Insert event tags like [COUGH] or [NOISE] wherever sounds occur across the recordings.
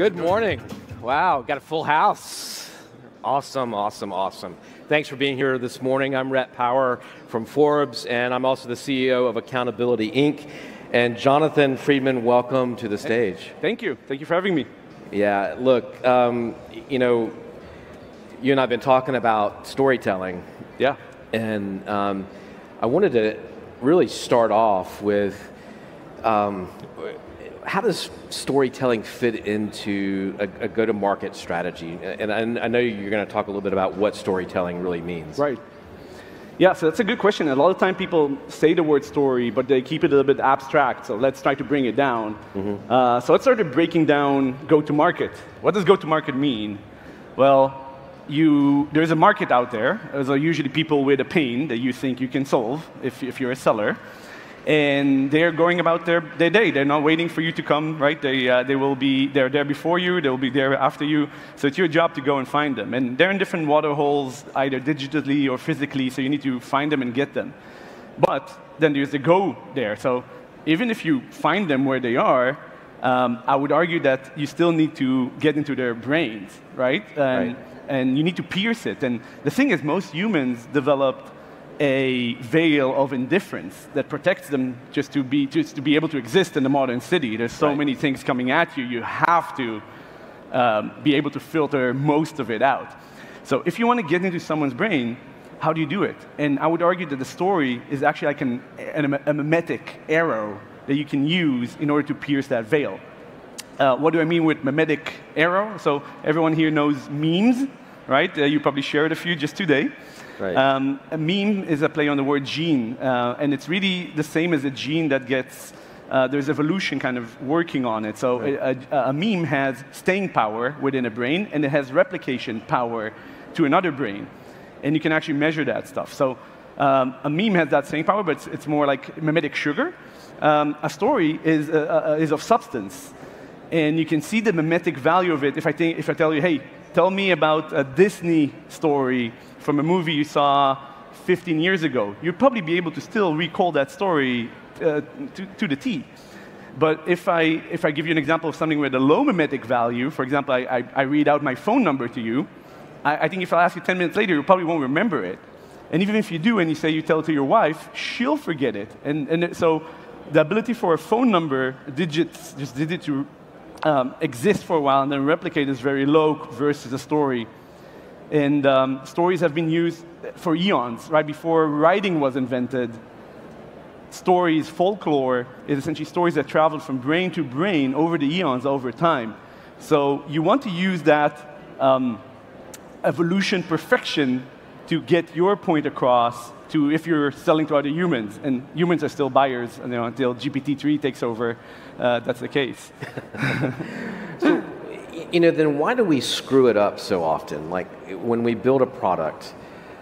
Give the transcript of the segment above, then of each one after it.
Good morning. Wow, got a full house. Awesome, awesome, awesome. Thanks for being here this morning. I'm Rhett Power from Forbes, and I'm also the CEO of Accountability Inc. And Jonathan Friedman, welcome to the stage. Thank you. Thank you for having me. Yeah, look, um, you know, you and I have been talking about storytelling. Yeah. And um, I wanted to really start off with um, how does storytelling fit into a, a go-to-market strategy? And I, I know you're going to talk a little bit about what storytelling really means. Right. Yeah, so that's a good question. A lot of time people say the word story, but they keep it a little bit abstract. So let's try to bring it down. Mm-hmm. Uh, so let's start breaking down go-to-market. What does go-to-market mean? Well, you, there's a market out there. There's usually people with a pain that you think you can solve if, if you're a seller and they're going about their, their day. They're not waiting for you to come, right? They, uh, they will be, they're there before you, they'll be there after you. So it's your job to go and find them. And they're in different water holes, either digitally or physically, so you need to find them and get them. But then there's the go there. So even if you find them where they are, um, I would argue that you still need to get into their brains, right? And, right. and you need to pierce it. And the thing is, most humans developed a veil of indifference that protects them just to be, just to be able to exist in the modern city. There's so right. many things coming at you, you have to um, be able to filter most of it out. So if you want to get into someone's brain, how do you do it? And I would argue that the story is actually like an, an, a mimetic arrow that you can use in order to pierce that veil. Uh, what do I mean with mimetic arrow? So everyone here knows memes, right? Uh, you probably shared a few just today. Right. Um, a meme is a play on the word gene, uh, and it's really the same as a gene that gets. Uh, there's evolution kind of working on it. So right. a, a, a, meme has staying power within a brain, and it has replication power to another brain, and you can actually measure that stuff. So um, a meme has that staying power, but it's, it's more like mimetic sugar. Um, a story is, uh, uh, is of substance, and you can see the mimetic value of it if I, think, if I tell you, hey, tell me about a Disney story from a movie you saw 15 years ago. You'd probably be able to still recall that story uh, to, to, the T. But if I, if I give you an example of something with a low mimetic value, for example, I, I, I read out my phone number to you, I, I think if I ask you 10 minutes later, you probably won't remember it. And even if you do and you say you tell it to your wife, she'll forget it. And, and so the ability for a phone number, digits, just digit to um, exist for a while and then replicate is very low versus a story and um, stories have been used for eons, right? Before writing was invented, stories, folklore, is essentially stories that traveled from brain to brain over the eons, over time. So you want to use that um, evolution perfection to get your point across to if you're selling to other humans. And humans are still buyers you know, until GPT-3 takes over. Uh, that's the case. [LAUGHS] [LAUGHS] so you know, then why do we screw it up so often? Like when we build a product,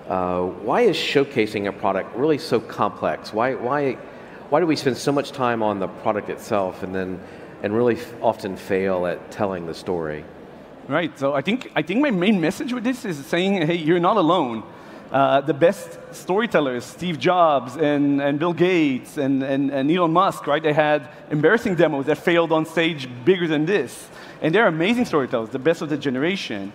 uh, why is showcasing a product really so complex? Why, why, why do we spend so much time on the product itself and then and really often fail at telling the story? Right. So I think I think my main message with this is saying, hey, you're not alone. Uh, the best storytellers, Steve Jobs and, and Bill Gates and, and, and Elon Musk, right? They had embarrassing demos that failed on stage bigger than this. And they're amazing storytellers, the best of the generation.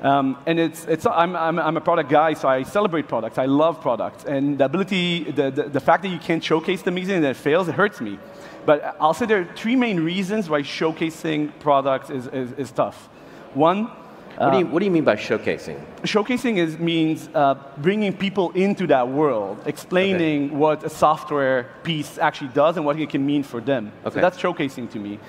Um, and it's, it's, I'm, I'm, I'm, a product guy, so I celebrate products. I love products. And the ability, the, the, the fact that you can't showcase them easily and it fails, it hurts me. But I'll say there are three main reasons why showcasing products is, is, is tough. One, what do, you, what do you mean by showcasing? Showcasing is, means uh, bringing people into that world, explaining okay. what a software piece actually does and what it can mean for them. Okay. So that's showcasing to me.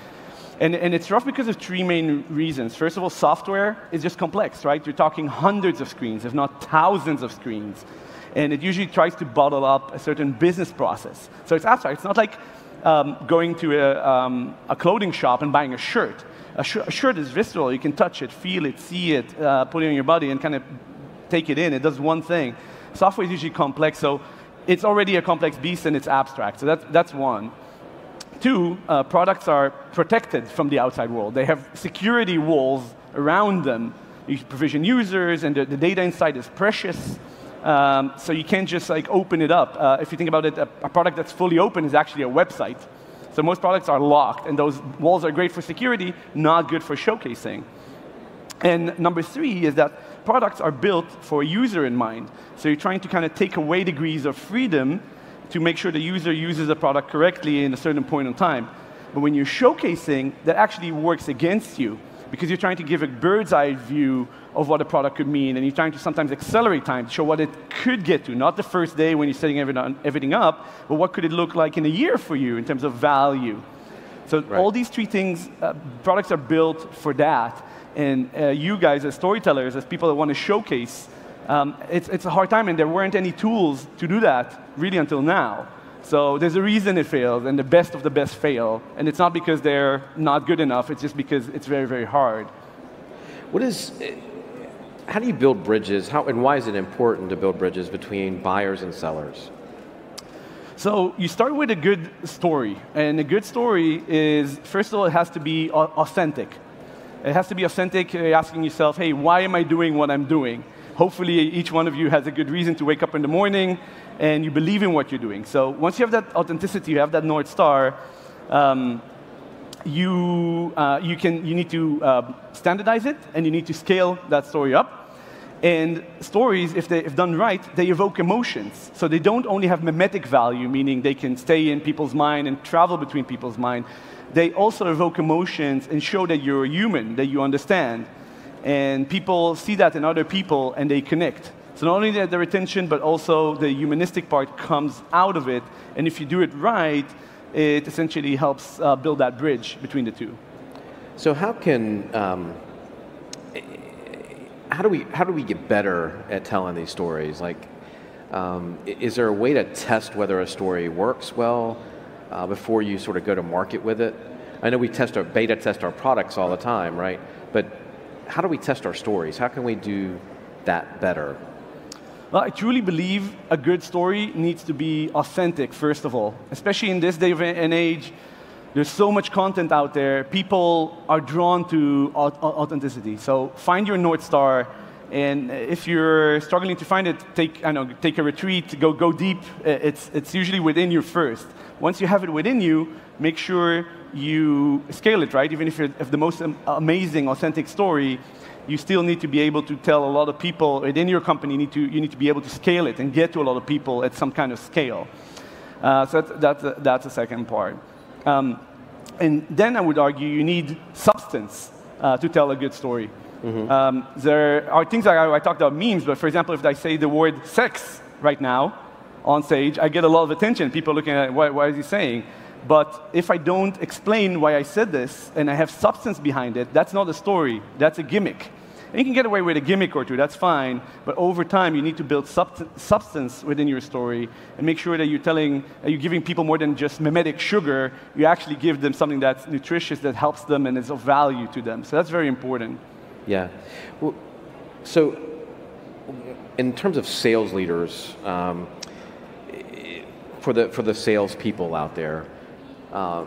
And, and it's rough because of three main reasons. First of all, software is just complex, right? You're talking hundreds of screens, if not thousands of screens. And it usually tries to bottle up a certain business process. So it's abstract. It's not like um, going to a, um, a, clothing shop and buying a shirt. A, sh a, shirt is visceral. You can touch it, feel it, see it, uh, put it on your body, and kind of take it in. It does one thing. Software is usually complex, so it's already a complex beast and it's abstract. So that's, that's one. Two, uh, products are protected from the outside world. They have security walls around them. You provision users, and the, the data inside is precious. Um, so you can't just like open it up. Uh, if you think about it, a, a, product that's fully open is actually a website. So most products are locked, and those walls are great for security, not good for showcasing. And number three is that products are built for a user in mind. So you're trying to kind of take away degrees of freedom to make sure the user uses the product correctly in a certain point in time. But when you're showcasing, that actually works against you because you're trying to give a bird's eye view of what a product could mean, and you're trying to sometimes accelerate time to show what it could get to, not the first day when you're setting everything up, but what could it look like in a year for you in terms of value. So right. all these three things, uh, products are built for that. And uh, you guys, as storytellers, as people that want to showcase, um, it's, it's a hard time, and there weren't any tools to do that really until now. So there's a reason it fails, and the best of the best fail. And it's not because they're not good enough, it's just because it's very, very hard. What is, how do you build bridges? How, and why is it important to build bridges between buyers and sellers? So you start with a good story. And a good story is, first of all, it has to be authentic. It has to be authentic, uh, asking yourself, hey, why am I doing what I'm doing? Hopefully, each one of you has a good reason to wake up in the morning and you believe in what you're doing. So once you have that authenticity, you have that North Star, um, you, uh, you, can, you need to uh, standardize it and you need to scale that story up. And stories, if, they, if done right, they evoke emotions. So they don't only have mimetic value, meaning they can stay in people's mind and travel between people's mind. They also evoke emotions and show that you're a human, that you understand. And people see that in other people and they connect. So not only the, the retention, but also the humanistic part comes out of it. And if you do it right, it essentially helps uh, build that bridge between the two. So how can um, how do we how do we get better at telling these stories? Like, um, is there a way to test whether a story works well uh, before you sort of go to market with it? I know we test our beta test our products all the time, right? But how do we test our stories? How can we do that better? Well, I truly believe a good story needs to be authentic, first of all. Especially in this day and age, there's so much content out there. People are drawn to authenticity. So find your North Star. And if you're struggling to find it, take, I know, take a retreat, go, go deep. It's, it's usually within you first. Once you have it within you, make sure you scale it, right? Even if you have the most amazing, authentic story, you still need to be able to tell a lot of people within your company, you need to, you need to be able to scale it and get to a lot of people at some kind of scale. Uh, so that's, that's, a, that's the second part. Um, and then I would argue you need substance uh, to tell a good story. Mm-hmm. Um, there are things like I, I talked about memes, but for example, if I say the word sex right now on stage, I get a lot of attention. People looking at what, what is he saying? But if I don't explain why I said this and I have substance behind it, that's not a story, that's a gimmick. And you can get away with a gimmick or two, that's fine, but over time you need to build substance within your story and make sure that you're telling, that you're giving people more than just mimetic sugar, you actually give them something that's nutritious, that helps them and is of value to them. So that's very important. Yeah. Well, so in terms of sales leaders, um, for the, for the sales people out there, uh,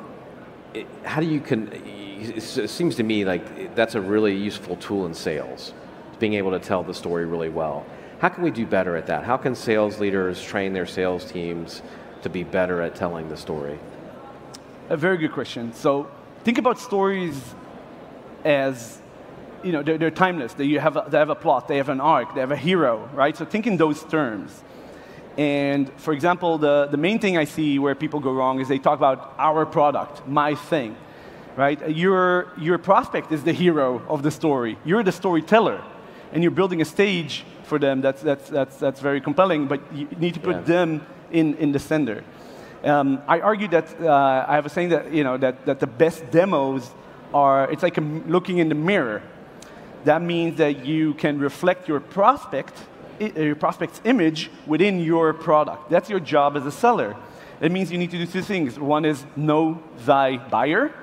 it, how do you can it seems to me like that's a really useful tool in sales, being able to tell the story really well. How can we do better at that? How can sales leaders train their sales teams to be better at telling the story? A very good question. So think about stories as you know they're, they're timeless. They have a, they have a plot, they have an arc, they have a hero, right? So think in those terms. And for example, the, the main thing I see where people go wrong is they talk about our product, my thing right? Your, your prospect is the hero of the story. You're the storyteller, and you're building a stage for them that's, that's, that's, that's very compelling, but you need to put yeah. them in, in the center. Um, I argue that uh, I have a saying that, you know, that, that the best demos are, it's like a, looking in the mirror. That means that you can reflect your prospect, your prospect's image within your product. That's your job as a seller. It means you need to do two things. One is know thy buyer,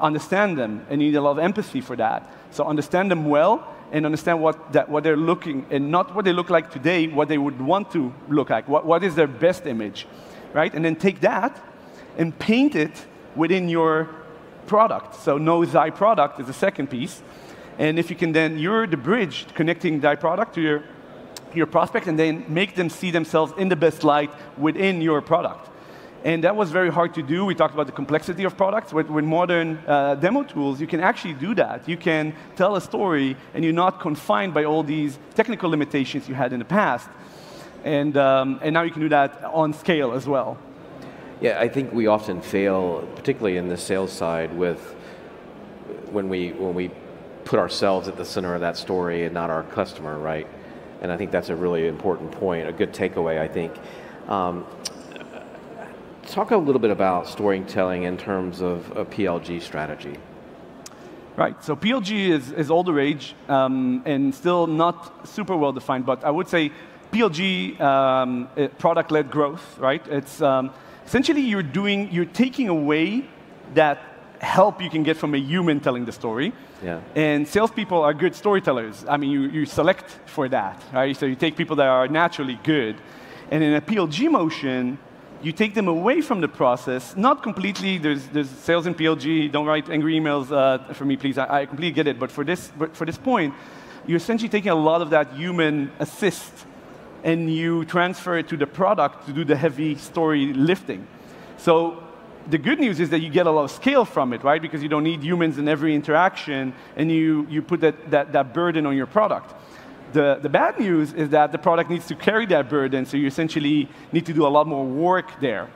understand them, and you need a lot of empathy for that. So understand them well and understand what, that, what they're looking, and not what they look like today, what they would want to look like. What, what is their best image, right? And then take that and paint it within your product. So know thy product is the second piece. And if you can then, you're the bridge connecting thy product to your, your prospect and then make them see themselves in the best light within your product. And that was very hard to do. We talked about the complexity of products. With, with modern uh, demo tools, you can actually do that. You can tell a story, and you're not confined by all these technical limitations you had in the past. And, um, and now you can do that on scale as well. Yeah, I think we often fail, particularly in the sales side, with when we, when we put ourselves at the center of that story and not our customer, right? And I think that's a really important point, a good takeaway, I think. Um, talk a little bit about storytelling in terms of a PLG strategy. Right, so PLG is, is all the rage um, and still not super well defined, but I would say PLG, um, product-led growth, right? It's um, essentially you're doing, you're taking away that help you can get from a human telling the story. Yeah. And salespeople are good storytellers. I mean, you, you select for that, right? So you take people that are naturally good. And in a PLG motion, you take them away from the process, not completely, there's, there's sales in PLG, don't write angry emails uh, for me, please, I, I, completely get it, but for this, but for this point, you're essentially taking a lot of that human assist and you transfer it to the product to do the heavy story lifting. So the good news is that you get a lot of scale from it, right? Because you don't need humans in every interaction, and you, you put that, that, that burden on your product. The, the bad news is that the product needs to carry that burden, so you essentially need to do a lot more work there.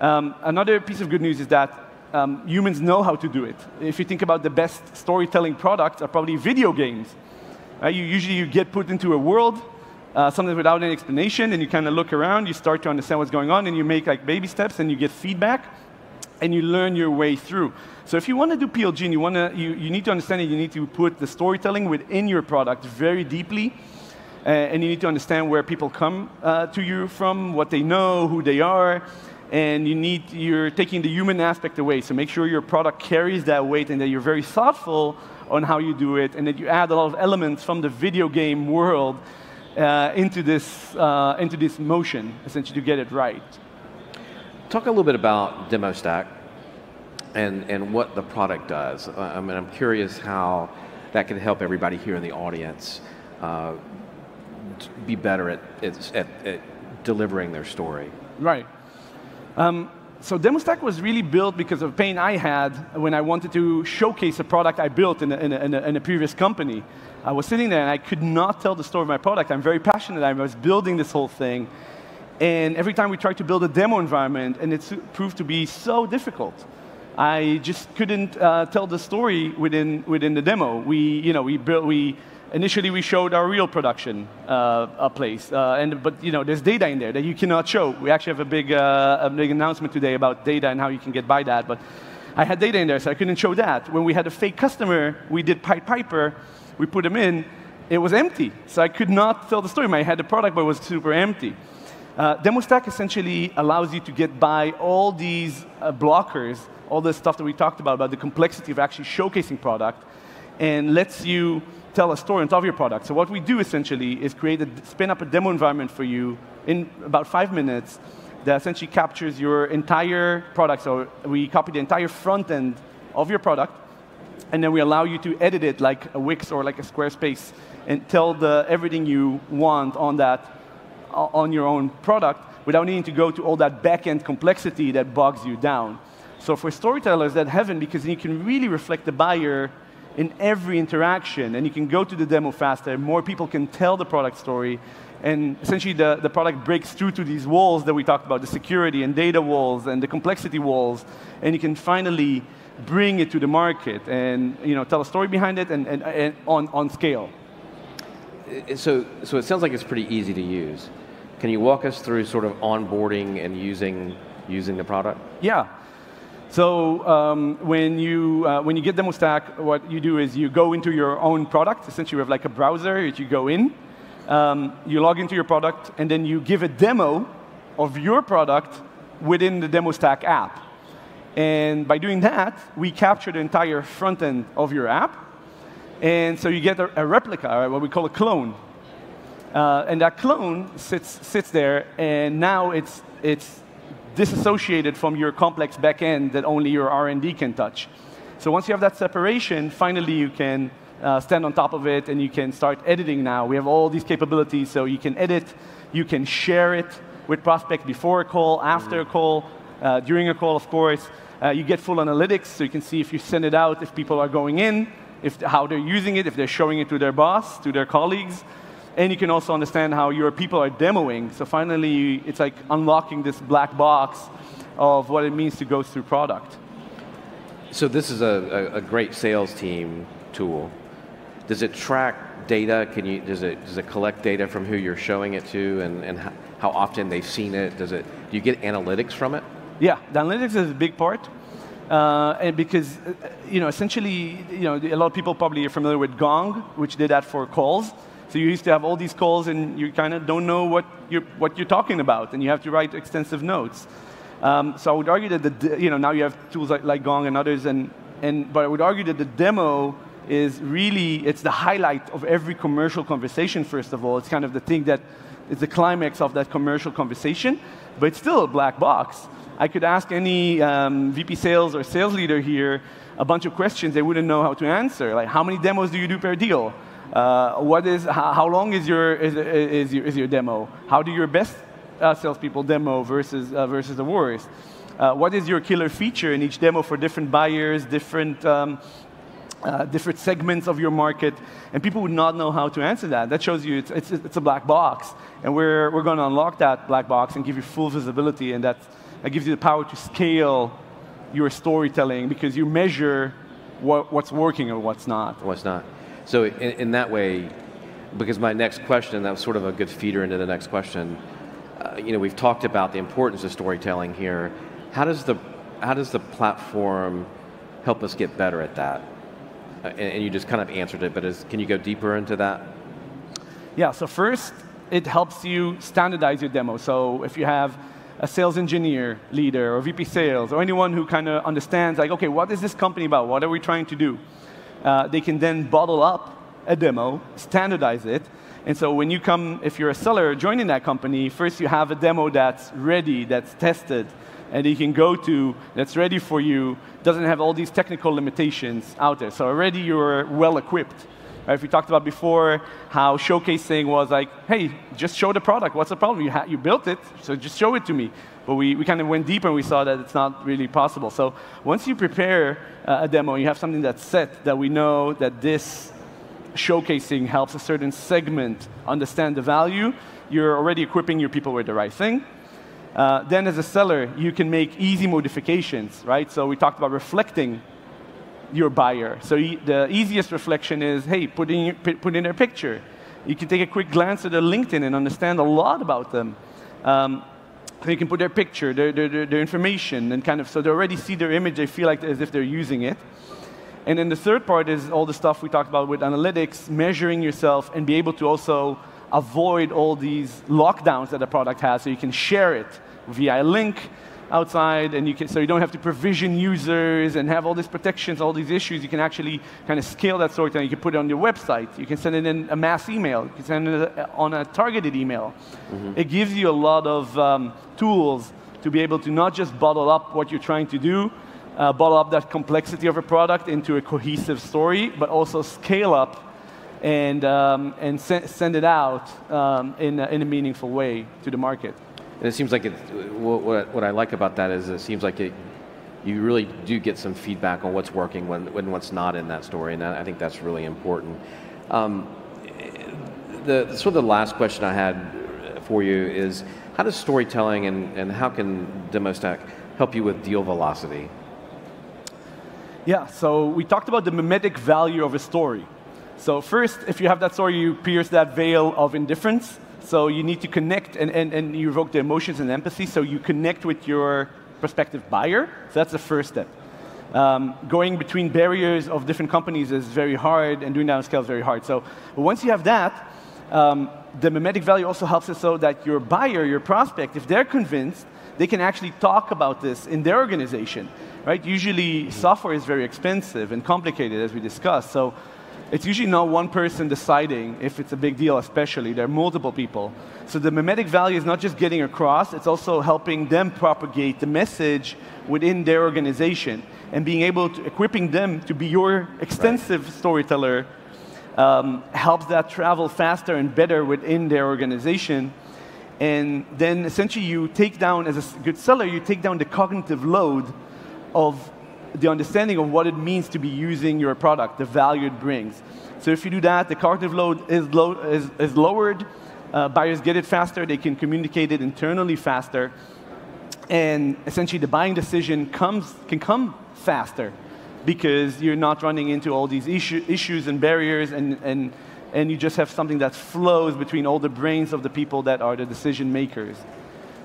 Um, another piece of good news is that um, humans know how to do it. If you think about the best storytelling products are probably video games. Right? You usually you get put into a world, uh, something without any explanation, and you kind of look around, you start to understand what's going on, and you make like baby steps, and you get feedback and you learn your way through. So if you want to do PLG and you, want to, you, you need to understand that you need to put the storytelling within your product very deeply. Uh, and you need to understand where people come uh, to you from, what they know, who they are. And you need, you're taking the human aspect away. So make sure your product carries that weight and that you're very thoughtful on how you do it and that you add a lot of elements from the video game world uh, into, this, uh, into this motion, essentially, to get it right. Talk a little bit about DemoStack and, and what the product does. I mean, I'm curious how that can help everybody here in the audience uh, be better at, at, at, delivering their story. Right. Um, so DemoStack was really built because of pain I had when I wanted to showcase a product I built in a, in a, in a, in a previous company. I was sitting there and I could not tell the story of my product. I'm very passionate. I was building this whole thing. And every time we tried to build a demo environment, and it proved to be so difficult. I just couldn't uh, tell the story within, within the demo. We, you know, we built, we, initially we showed our real production uh, place, uh, and, but you know, there's data in there that you cannot show. We actually have a big, uh, a big announcement today about data and how you can get by that, but I had data in there, so I couldn't show that. When we had a fake customer, we did Pied Piper, we put them in, it was empty, so I could not tell the story. I had the product, but it was super empty. Uh, DemoStack essentially allows you to get by all these uh, blockers, all the stuff that we talked about, about the complexity of actually showcasing product, and lets you tell a story on top of your product. So what we do essentially is create a, spin up a demo environment for you in about five minutes that essentially captures your entire product. So we copy the entire front end of your product, and then we allow you to edit it like a Wix or like a Squarespace and tell the, everything you want on that on your own product without needing to go to all that back-end complexity that bogs you down. So for storytellers, that heaven because you can really reflect the buyer in every interaction, and you can go to the demo faster, more people can tell the product story, and essentially the, the product breaks through to these walls that we talked about, the security and data walls and the complexity walls, and you can finally bring it to the market and you know, tell a story behind it and, and, and on, on scale. So, so it sounds like it's pretty easy to use. Can you walk us through sort of onboarding and using, using the product? Yeah. So um, when, you, uh, when you get DemoStack, what you do is you go into your own product. Essentially, you have like a browser that you go in. Um, you log into your product, and then you give a demo of your product within the DemoStack app. And by doing that, we capture the entire front end of your app. And so you get a, a replica, what we call a clone. Uh, and that clone sits, sits there, and now it's, it's disassociated from your complex backend that only your R&D can touch. So once you have that separation, finally you can uh, stand on top of it and you can start editing now. We have all these capabilities, so you can edit, you can share it with prospect before a call, after a call, Uh, during a call, of course, uh, you get full analytics, so you can see if you send it out, if people are going in, if, how they're using it, if they're showing it to their boss, to their colleagues. And you can also understand how your people are demoing. So finally, it's like unlocking this black box of what it means to go through product. So this is a, a, a great sales team tool. Does it track data? Can you, does, it, does it collect data from who you're showing it to and, and how often they've seen it? Does it, do you get analytics from it? Yeah, the analytics is a big part. Uh, and because, uh, you know, essentially, you know, a lot of people probably are familiar with Gong, which did that for calls. So you used to have all these calls, and you kind of don't know what you're, what you're talking about, and you have to write extensive notes. Um, so I would argue that the, you know, now you have tools like, like Gong and others, and, and, but I would argue that the demo is really, it's the highlight of every commercial conversation, first of all. It's kind of the thing that is the climax of that commercial conversation, but it's still a black box. I could ask any um, VP sales or sales leader here a bunch of questions they wouldn't know how to answer. Like, how many demos do you do per deal? Uh, what is, how, long is your, is, is, your, is your demo? How do your best uh, salespeople demo versus, uh, versus the worst? Uh, what is your killer feature in each demo for different buyers, different, um, uh, different segments of your market? And people would not know how to answer that. That shows you it's, it's, it's a black box. And we're, we're going to unlock that black box and give you full visibility. And that's, that gives you the power to scale your storytelling because you measure what, what's working or what's not. What's not. So in, in, that way, because my next question, that was sort of a good feeder into the next question. Uh, you know, we've talked about the importance of storytelling here. How does the how does the platform help us get better at that? Uh, and, and, you just kind of answered it, but is, can you go deeper into that? Yeah. So first, it helps you standardize your demo. So if you have a sales engineer leader or VP sales or anyone who kind of understands, like, okay, what is this company about? What are we trying to do? Uh, they can then bottle up a demo, standardize it. And so when you come, if you're a seller joining that company, first you have a demo that's ready, that's tested, and you can go to, that's ready for you, doesn't have all these technical limitations out there. So already you're well equipped. Right? We talked about before how showcasing was like, hey, just show the product. What's the problem? You, you built it, so just show it to me. But we, we kind of went deeper and we saw that it's not really possible. So once you prepare uh, a demo, you have something that's set that we know that this showcasing helps a certain segment understand the value, you're already equipping your people with the right thing. Uh, then as a seller, you can make easy modifications, right? So we talked about reflecting your buyer. So the easiest reflection is, hey, put in, put in their picture. You can take a quick glance at their LinkedIn and understand a lot about them. Um, you can put their picture, their, their, their, information, and kind of, so they already see their image, they feel like as if they're using it. And then the third part is all the stuff we talked about with analytics, measuring yourself, and be able to also avoid all these lockdowns that a product has, so you can share it via a link, outside, and you can, so you don't have to provision users and have all these protections, all these issues. You can actually kind of scale that storytelling. You can put it on your website. You can send it in a mass email. You can send it on a targeted email. Mm-hmm. It gives you a lot of um, tools to be able to not just bottle up what you're trying to do, uh, bottle up that complexity of a product into a cohesive story, but also scale up and, um, and se- send it out um, in, a, in a meaningful way to the market. And it seems like it, what, what I like about that is it seems like it, you really do get some feedback on what's working when, when what's not in that story, and I think that's really important. Um, the, the, sort of the last question I had for you is, how does storytelling and, and how can DemoStack help you with deal velocity? Yeah, so we talked about the mimetic value of a story. So first, if you have that story, you pierce that veil of indifference. So you need to connect and, and, and you evoke the emotions and empathy so you connect with your prospective buyer. So that's the first step. Um, going between barriers of different companies is very hard, and doing that on scale is very hard. So once you have that, um, the mimetic value also helps us so that your buyer, your prospect, if they're convinced, they can actually talk about this in their organization. Right? Usually, software is very expensive and complicated, as we discussed. So it's usually not one person deciding if it's a big deal, especially. There are multiple people. So the mimetic value is not just getting across, it's also helping them propagate the message within their organization and being able to, equipping them to be your extensive right. storyteller um, helps that travel faster and better within their organization. And then essentially you take down, as a good seller, you take down the cognitive load of the understanding of what it means to be using your product, the value it brings. So if you do that, the cognitive load is, low, is, is lowered, uh, buyers get it faster, they can communicate it internally faster, and essentially the buying decision comes, can come faster because you're not running into all these issue, issues and barriers and, and, and you just have something that flows between all the brains of the people that are the decision makers.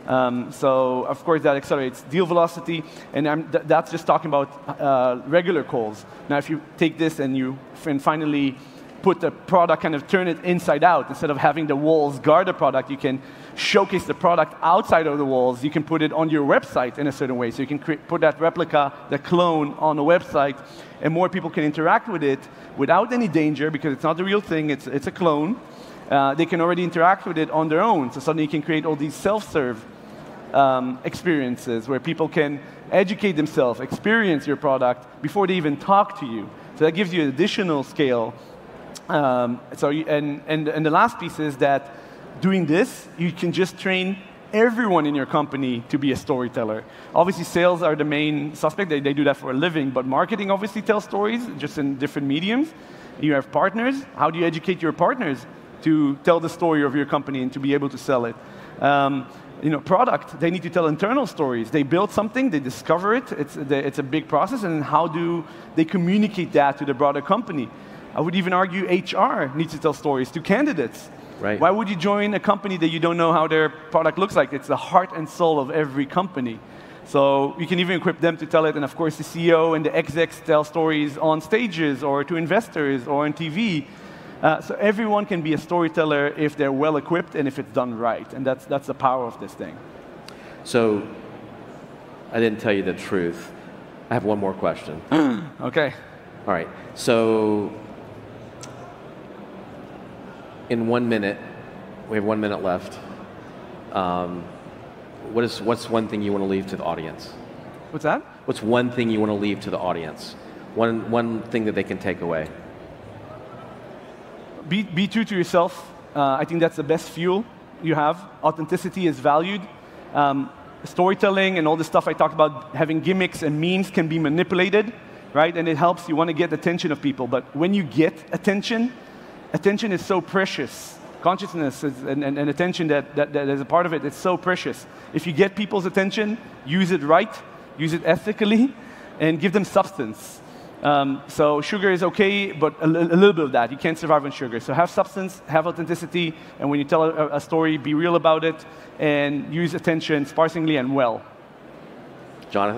Um, so of course that accelerates deal velocity, and th that's just talking about uh, regular calls. Now if you take this and you and finally put the product, kind of turn it inside out. Instead of having the walls guard the product, you can showcase the product outside of the walls. You can put it on your website in a certain way. So you can put that replica, the clone, on the website, and more people can interact with it without any danger because it's not the real thing, it's, it's a clone. Uh, they can already interact with it on their own. So suddenly you can create all these self-serve um, experiences where people can educate themselves, experience your product before they even talk to you. So that gives you an additional scale um, so, you, and, and, and the last piece is that doing this, you can just train everyone in your company to be a storyteller. Obviously, sales are the main suspect. They, they do that for a living. But marketing obviously tells stories, just in different mediums. You have partners. How do you educate your partners to tell the story of your company and to be able to sell it? Um, you know, product, they need to tell internal stories. They build something, they discover it, it's, it's a big process, and how do they communicate that to the broader company? I would even argue HR needs to tell stories to candidates. Right. Why would you join a company that you don't know how their product looks like? It's the heart and soul of every company. So you can even equip them to tell it, and of course the CEO and the execs tell stories on stages or to investors or on TV. Uh, so everyone can be a storyteller if they're well equipped and if it's done right, and that's, that's the power of this thing. So I didn't tell you the truth. I have one more question. [CLEARS THROAT] okay. All right. So in one minute, we have one minute left. Um, what is, what's one thing you want to leave to the audience? What's that? What's one thing you want to leave to the audience? One, one thing that they can take away? Be, be true to yourself. Uh, I think that's the best fuel you have. Authenticity is valued. Um, storytelling and all the stuff I talked about, having gimmicks and memes can be manipulated, right? And it helps. You want to get attention of people. But when you get attention, attention is so precious. Consciousness is, and, and, and, attention that, that, that is a part of it, it's so precious. If you get people's attention, use it right, use it ethically, and give them substance. Um, so sugar is okay, but a, a, little bit of that. You can't survive on sugar. So have substance, have authenticity, and when you tell a, a story, be real about it, and use attention sparsely and well. Jonathan?